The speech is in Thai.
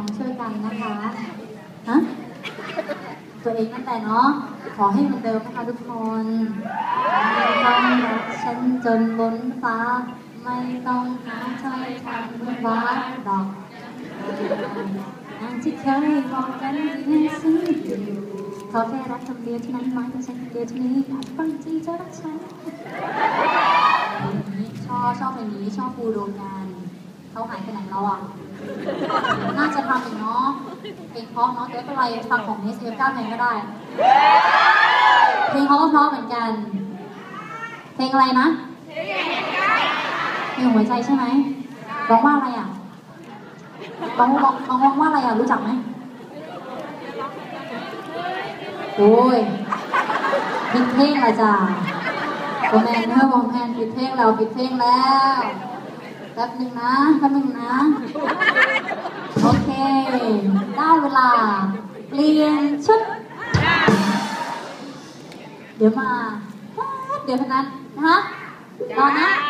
น้องช่วยกันนะคะฮะตัวเองนั่นแหละเนาะ ขอให้เหมือนเดิมนะคะทุกคนไม่ต้องรักฉันจนบนฟ้า ไม่ต้องหาถ้อยคำหวานดอกอย่างที่เคยบอกกันในสิ่งเขาแค่รักคำเดียวเท่นั้นหมายถึงฉันเดียวเท่นี้อยากฟังจริงจะรักฉันชอบชอบเพลงนี้ชอบปูดวงงาน เขาหายไปไหนแล้วอะ น่าจะทำอีกเนาะเพลงเพราะเนาะเดี๋ยวเป็นไรฟังของ s f 9เพลงก็ได้ เพลงเขาก็เพราะเหมือนกัน เพลงอะไรนะเพลงหัวใจใช่ไหมร้องว่าอะไรอะร้องร้องร้องร้องว่าอะไรอะรู้จักไหมโอ้ยผิดเพลงละจ้าโอแมนเนอร์โอแมนผิดเพลงแล้วผิดเพลงแล้ว แป๊บหนึ่งนะแป๊บหนึ่งนะ โอเค ได้เวลา เปลี่ยนชุด เดี๋ยวมา เดี๋ยวเท่านั้นนะฮะรอนะจ้